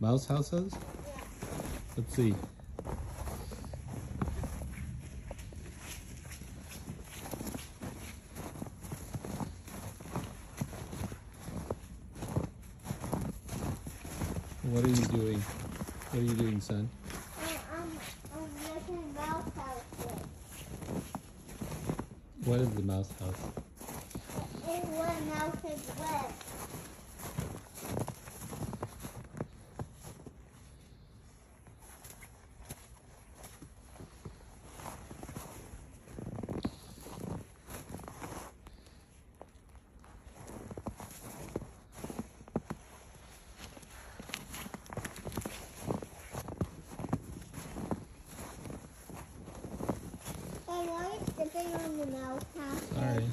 Mouse houses? Let's see. What are you doing? What are you doing, son? I'm, making mouse houses. What is the mouse house? It's where mouses live. Hey, why are you stepping on the mouse house? Sorry.